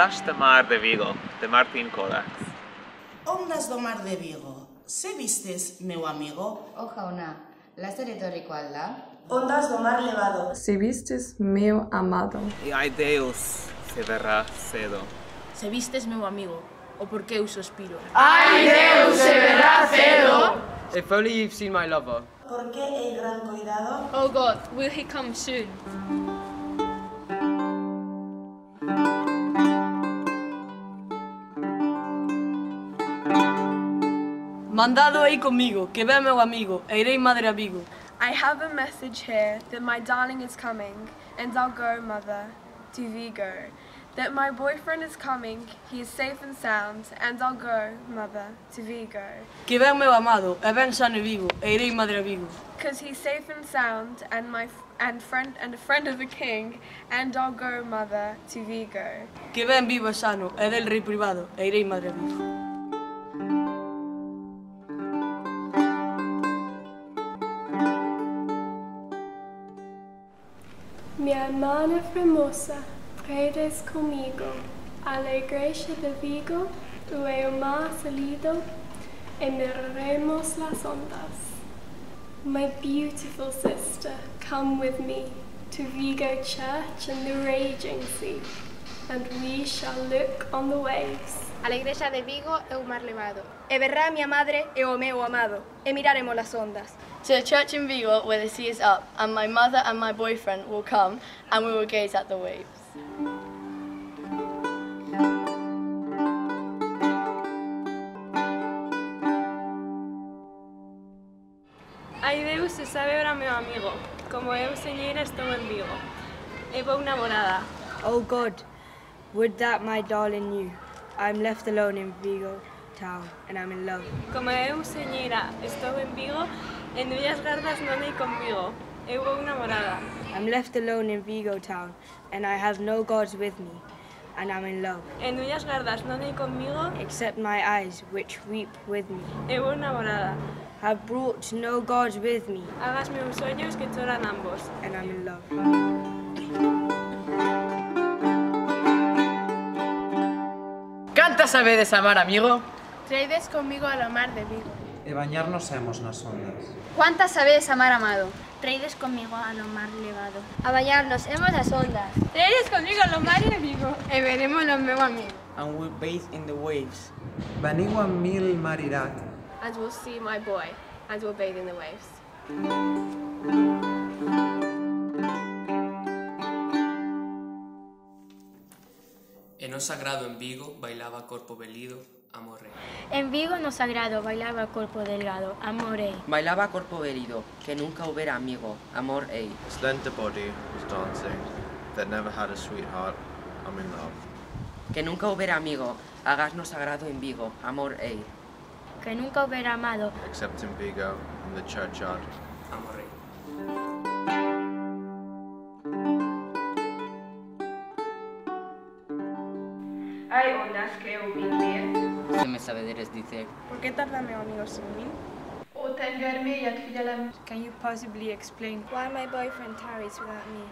Ondas de mar de Vigo, de Martín Codax. Ondas do mar de Vigo, se vistes, meu amigo? Oja ona, laster etorriko alda? Ondas do mar levado. Se vistes, meu amado. E ai Deus, se verá cedo. Se vistes, meu amigo, o porque eu sospiro. Ai Deus, se verá cedo! If only you've seen my lover. Por que el gran cuidado? Oh God, will he come soon? Mandado aí comigo, que ve meu amigo, e irei madre a Vigo. I have a message here that my darling is coming, and I'll go, mother, to Vigo. That my boyfriend is coming, he is safe and sound, and I'll go, mother, to Vigo. Que ven meu amado, e ven sano e Vigo, e irei madre a Vigo. Cause he's safe and sound, and my and friend and a friend of the king, and I'll go, mother, to Vigo. Que ven vivo e sano, e del rei privado, e irei madre a Vigo. Hermana Formosa, predes conmigo, a la iglesia de Vigo, luego más salido, y miraremos las ondas. My beautiful sister, come with me to Vigo Church and the raging sea, and we shall look on the waves. A la igrexa de Vigo e o mar levado. E verrá a miña madre e o meu amado, e miraremos las ondas. To a church in Vigo where the sea is up, and my mother and my boyfriend will come, and we will gaze at the waves. Ai Deus se sabe ora meu amigo, como eu señeira estou en Vigo. E vou namorada. Oh God, would that my darling knew. I'm left alone in Vigo town and I'm in love. Como eu señeira estou en Vigo, e nullas gardas non hai comigo. Eu vou namorada. I'm left alone in Vigo town and I have no gods with me and I'm in love. E nullas gardas non hai comigo, Except my eyes which weep with me. eu vou namorada. Have brought no gods with me Hagas meus ollos que choran ambos. and I'm in love. Canta sabedes amar, amigo? Traides conmigo a la mar de Vigo. E bañarnos hemos nas ondas. Cuántas sabedes amar, amado? Traides conmigo a lo mar levado. A bañarnos hemos las ondas. Traides conmigo a lo mar de Vigo. E veremos los meu amigo. And we'll bathe in the waves. Veniu a mil marirat. And we'll see my boy, and we'll bathe in the waves. E no sagrado en Vigo bailaba corpo velido, amor rei. En Vigo no sagrado bailaba corpo delgado, amore. Bailaba corpo herido, que nunca hubiera amigo, amor ei. Slender body was dancing, that never had a sweetheart, I'm in love. Que nunca hubiera amigo, hagasnos sagrado en Vigo, amor ei. Que nunca hubiera amado, Except in Vigo, in the churchyard. Amor rei. ondas que tarda amigo sin figyelem. Can you possibly explain why my boyfriend tarries without me?